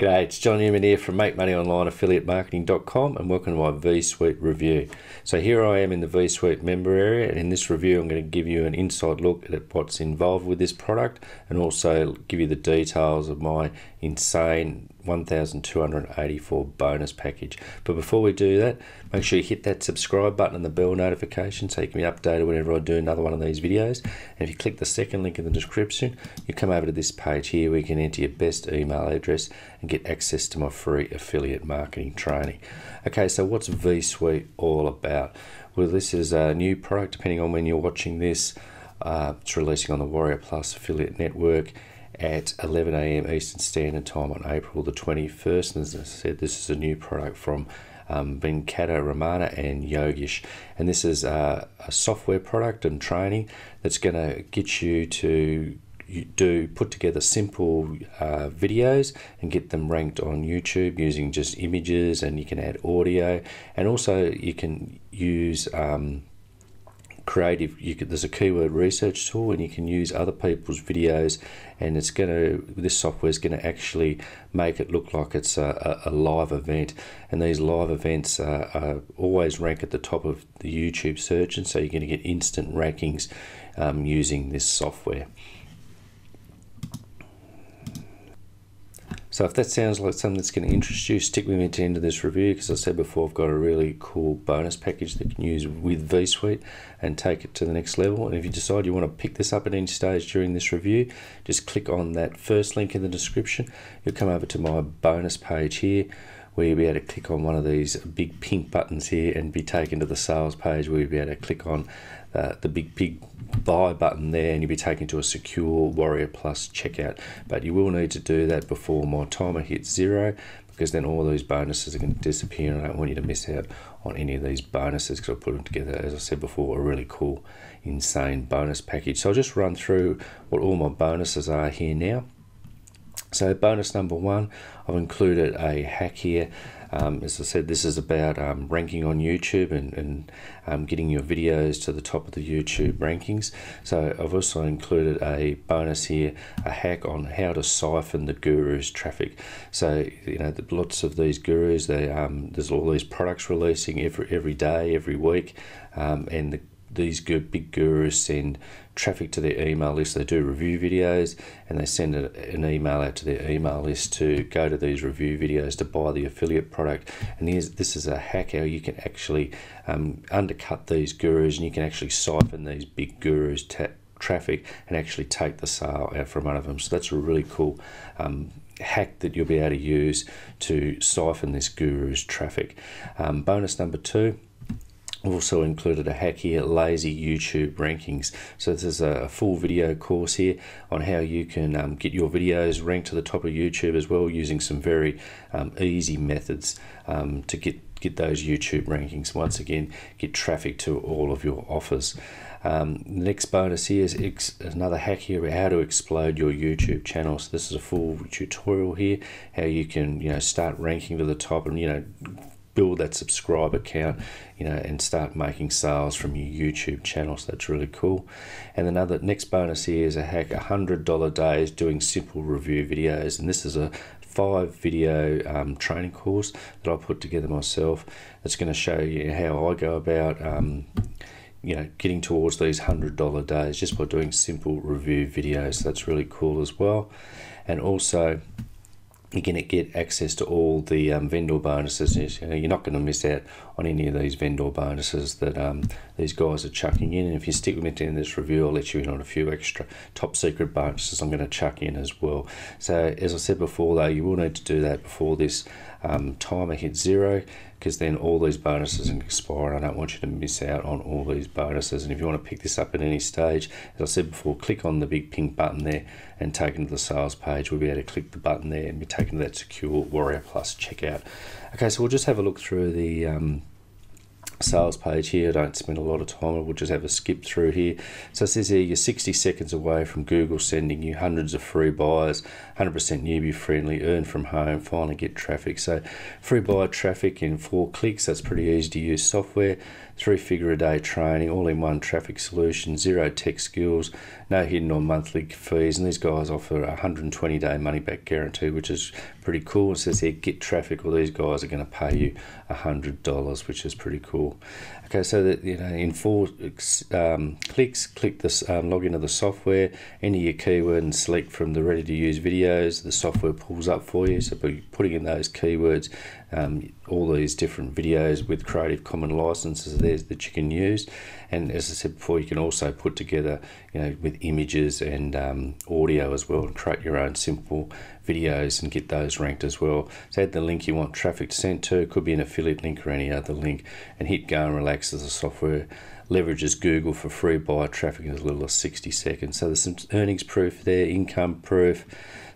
G'day, it's John Newman here from MakeMoneyOnlineAffiliateMarketing.com and welcome to my V Suite review. So here I am in the V Suite member area and in this review I'm going to give you an inside look at what's involved with this product and also give you the details of my insane 1284 bonus package. But before we do that, make sure you hit that subscribe button and the bell notification so you can be updated whenever I do another one of these videos. And if you click the second link in the description, you come over to this page here where you can enter your best email address and get access to my free affiliate marketing training. Okay, so what's V Suite all about? Well, this is a new product depending on when you're watching this. Uh, it's releasing on the Warrior Plus affiliate network at 11 a.m. Eastern Standard Time on April the 21st. And as I said, this is a new product from um, Venkata Ramana and Yogesh. And this is a, a software product and training that's going to get you to do put together simple uh, videos and get them ranked on YouTube using just images and you can add audio and also you can use um, creative you could, there's a keyword research tool and you can use other people's videos and it's going to this software is going to actually make it look like it's a, a, live event. And these live events are always rank at the top of the YouTube search and so you're going to get instant rankings um, using this software So if that sounds like something that's going to interest you, stick with me to the end of this review because I said before I've got a really cool bonus package that you can use with V Suite and take it to the next level. And if you decide you want to pick this up at any stage during this review, just click on that first link in the description. You'll come over to my bonus page here where you'll be able to click on one of these big pink buttons here and be taken to the sales page where you'll be able to click on uh, the big big buy button there and you'll be taken to a secure Warrior Plus checkout. But you will need to do that before my timer hits zero because then all those bonuses are going to disappear and I don't want you to miss out on any of these bonuses because I put them together, as I said before, a really cool, insane bonus package. So I'll just run through what all my bonuses are here now. So bonus number one, I've included a hack here. Um, as I said, this is about um, ranking on YouTube and, and um, getting your videos to the top of the YouTube rankings. So I've also included a bonus here, a hack on how to siphon the gurus traffic. So you know, lots of these gurus, they um, there's all these products releasing every every day, every week, um, and the these big gurus send traffic to their email list. They do review videos and they send an email out to their email list to go to these review videos to buy the affiliate product. And this is a hack how you can actually um, undercut these gurus and you can actually siphon these big gurus traffic and actually take the sale out from one of them. So that's a really cool um, hack that you'll be able to use to siphon this guru's traffic. Um, bonus number two also included a hack here, lazy YouTube rankings. So this is a full video course here on how you can um, get your videos ranked to the top of YouTube as well using some very um, easy methods um, to get get those YouTube rankings. Once again, get traffic to all of your offers. Um, next bonus here is another hack here how to explode your YouTube channel. So this is a full tutorial here, how you can you know start ranking to the top and you know build that subscriber count, you know, and start making sales from your YouTube channel. So that's really cool. And another next bonus here is a hack $100 days doing simple review videos. And this is a five video um, training course that I put together myself. It's going to show you how I go about um, you know getting towards these hundred dollar days just by doing simple review videos so that's really cool as well and also you're going to get access to all the um, vendor bonuses. You're not going to miss out on any of these vendor bonuses that um, these guys are chucking in. And if you stick with me in this review, I'll let you in on a few extra top secret bonuses I'm going to chuck in as well. So as I said before, though, you will need to do that before this um, timer hit zero because then all these bonuses expire and I don't want you to miss out on all these bonuses. And if you want to pick this up at any stage as I said before click on the big pink button there and take them to the sales page. We'll be able to click the button there and be taken to that secure Warrior Plus checkout. Okay so we'll just have a look through the um, sales page here. I don't spend a lot of time. We'll just have a skip through here. So it says here you're 60 seconds away from Google sending you hundreds of free buyers, 100% newbie friendly, earn from home, finally get traffic. So free buyer traffic in four clicks. That's pretty easy to use software. Three figure a day training, all in one traffic solution, zero tech skills, no hidden or monthly fees. And these guys offer a 120 day money back guarantee, which is pretty cool. It says here, get traffic, well, these guys are going to pay you $100, which is pretty cool. Okay, so that you know, in four um, clicks, click this um, log into the software, enter your keyword, and select from the ready to use videos. The software pulls up for you. So by putting in those keywords, um, all these different videos with Creative Commons licenses there that you can use. And as I said before, you can also put together, you know, with images and um, audio as well, and create your own simple videos and get those ranked as well. So add the link you want traffic to send to. Could be an affiliate link or any other link, and hit go and relax as the software leverages Google for free buy traffic in as little as 60 seconds. So there's some earnings proof there, income proof,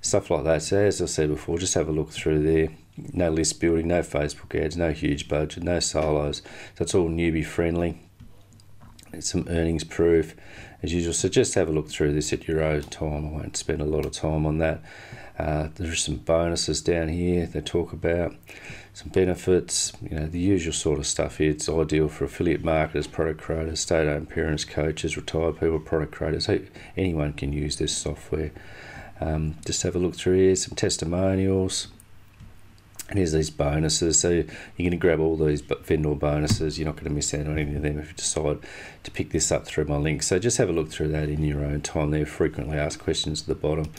stuff like that. So as I said before, just have a look through there no list building, no Facebook ads, no huge budget, no solos. So it's all newbie friendly. It's some earnings proof as usual. So just have a look through this at your own time. I won't spend a lot of time on that. Uh, there's some bonuses down here they talk about some benefits, you know, the usual sort of stuff here. It's ideal for affiliate marketers, product creators, state owned parents, coaches, retired people, product creators. Anyone can use this software. Um, just have a look through here, some testimonials, and here's these bonuses. So you're going to grab all these vendor bonuses. You're not going to miss out on any of them if you decide to pick this up through my link. So just have a look through that in your own time there. Frequently asked questions at the bottom,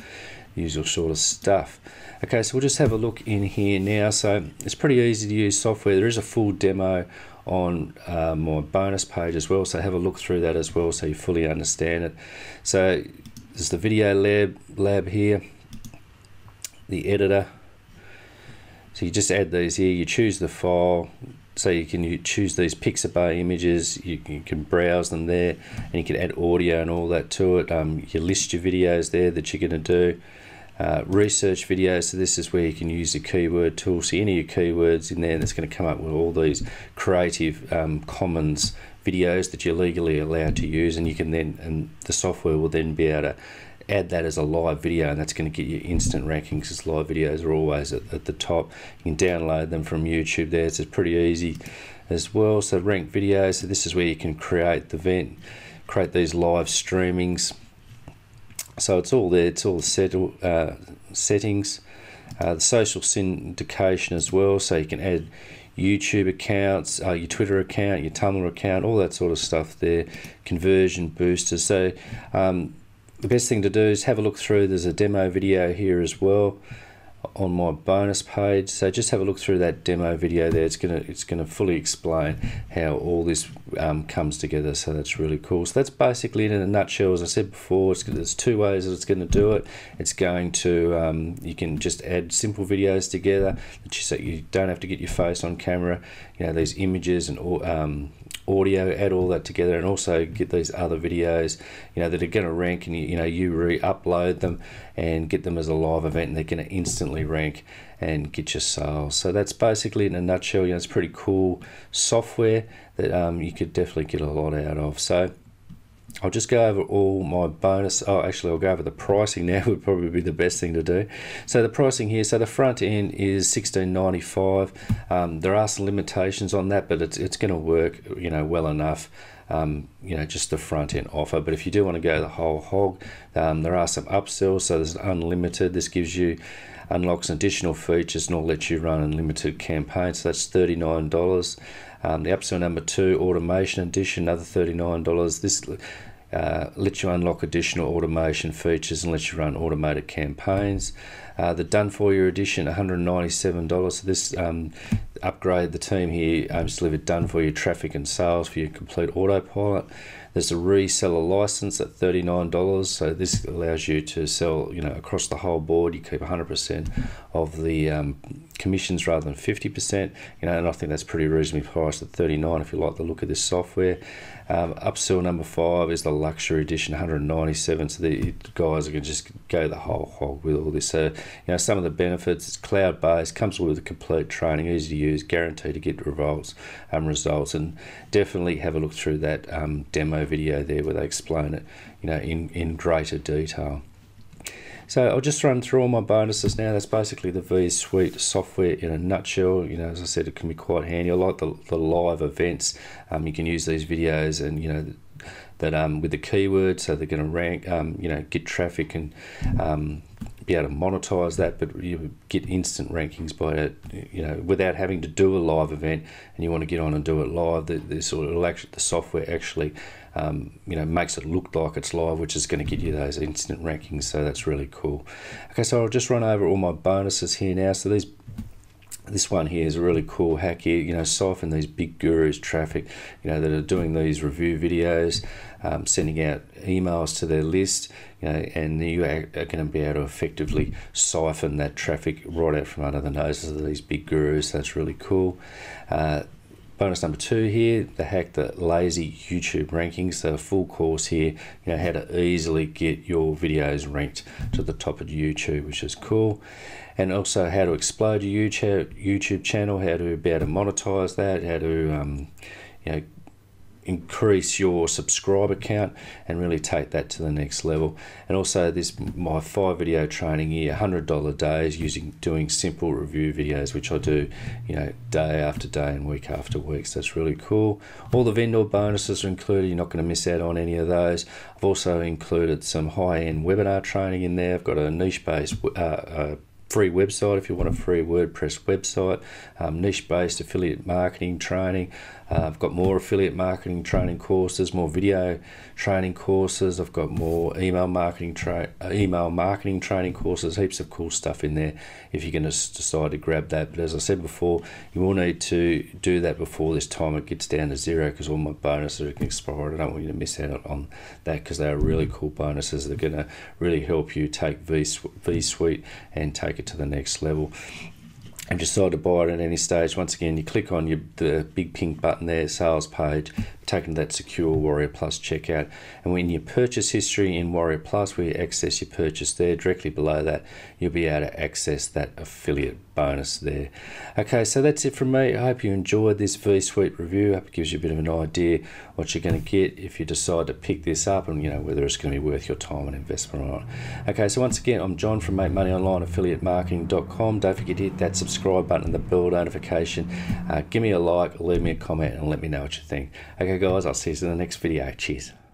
usual sort of stuff. Okay, so we'll just have a look in here now. So it's pretty easy to use software. There is a full demo on uh, my bonus page as well. So have a look through that as well so you fully understand it. So there's the video lab, lab here, the editor, so you just add these here, you choose the file, so you can choose these Pixabay images, you, you, can browse them there, and you can add audio and all that to it. Um, you list your videos there that you're going to do. Uh, research videos, so this is where you can use the keyword tool. See any of your keywords in there that's going to come up with all these creative um, commons videos that you're legally allowed to use, and you can then, and the software will then be able to add that as a live video and that's going to get you instant rankings because live videos are always at, at the top. You can download them from youtube there so it's pretty easy as well. So rank videos so this is where you can create the event create these live streamings. So it's all there it's all set uh, settings. Uh, the social syndication as well so you can add YouTube accounts, uh, your Twitter account, your Tumblr account, all that sort of stuff there, conversion boosters. So um, the best thing to do is have a look through. There's a demo video here as well on my bonus page. So just have a look through that demo video there. It's gonna it's gonna fully explain how all this um, comes together. So that's really cool. So that's basically in a nutshell. As I said before, it's, there's two ways that it's going to do it. It's going to um, you can just add simple videos together so you don't have to get your face on camera. You know these images and um, audio, add all that together, and also get these other videos, you know, that are going to rank, and you, you know, you re-upload them and get them as a live event, and they're going to instantly rank and get your sales. So that's basically in a nutshell. You know, it's pretty cool software that um, you could definitely get a lot out of. So. I'll just go over all my bonus. Oh, actually, I'll go over the pricing now. Would probably be the best thing to do. So the pricing here. So the front end is sixteen ninety five. Um, there are some limitations on that, but it's it's going to work. You know, well enough. Um, you know, just the front end offer. But if you do want to go the whole hog, um, there are some upsells. So there's unlimited. This gives you unlocks additional features and will let you run unlimited campaigns. So that's thirty nine dollars. Um, the upsell number two, automation edition, another $39. This uh, lets you unlock additional automation features and lets you run automated campaigns. Uh, the done for you edition, $197. So this um, upgrade, the team here aims to deliver done for you traffic and sales for your complete autopilot. There's a reseller license at $39. So this allows you to sell, you know, across the whole board. You keep 100% of the um, commissions rather than 50%. You know, and I think that's pretty reasonably priced at 39 if you like the look of this software. Um, upsell number five is the luxury edition, 197. So the guys are going to just go the whole hog with all this. So, you know, some of the benefits, it's cloud based, comes with a complete training, easy to use, guaranteed to get results, um, results. And definitely have a look through that um, demo video there where they explain it, you know, in, in greater detail. So I'll just run through all my bonuses now. That's basically the V Suite software in a nutshell. You know, as I said, it can be quite handy. I like the, the live events. Um, you can use these videos and, you know, that um, with the keywords, so they're going to rank, um, you know, get traffic and um, be able to monetize that, but you get instant rankings by it, you know, without having to do a live event. And you want to get on and do it live. The, the sort of actually, the software actually, um, you know, makes it look like it's live, which is going to get you those instant rankings. So that's really cool. Okay, so I'll just run over all my bonuses here now. So these this one here is a really cool hack here you know siphon these big gurus traffic you know that are doing these review videos um, sending out emails to their list you know and you are, are going to be able to effectively siphon that traffic right out from under the noses of these big gurus. That's really cool. Uh, bonus number two here the hack the lazy youtube rankings so full course here you know how to easily get your videos ranked to the top of youtube which is cool. And also how to explode your YouTube YouTube channel, how to be able to monetize that, how to um, you know increase your subscriber count and really take that to the next level. And also this my five video training year, hundred dollar days using doing simple review videos which I do you know day after day and week after week. So that's really cool. All the vendor bonuses are included. You're not going to miss out on any of those. I've also included some high-end webinar training in there. I've got a niche based uh, uh, free website if you want a free WordPress website, um, niche based affiliate marketing training. Uh, I've got more affiliate marketing training courses, more video training courses. I've got more email marketing tra- uh, email marketing training courses. Heaps of cool stuff in there. If you're going to decide to grab that, but as I said before, you will need to do that before this time it gets down to zero because all my bonuses are expired. I don't want you to miss out on that because they are really cool bonuses. They're going to really help you take V V Suite and take it to the next level and decide to buy it at any stage, once again, you click on your, the big pink button there, sales page, taken to that secure Warrior Plus checkout. And when your purchase history in Warrior Plus, where you access your purchase there, directly below that, you'll be able to access that affiliate bonus there. Okay, so that's it from me. I hope you enjoyed this V Suite review. I hope it gives you a bit of an idea what you're going to get if you decide to pick this up and you know whether it's going to be worth your time and investment or not. Okay, so once again, I'm John from Make Money Online Affiliate Marketing.com. Don't forget to hit that subscribe button and the bell notification. Uh, give me a like, leave me a comment, and let me know what you think. Okay, guys, I'll see you in the next video. Cheers.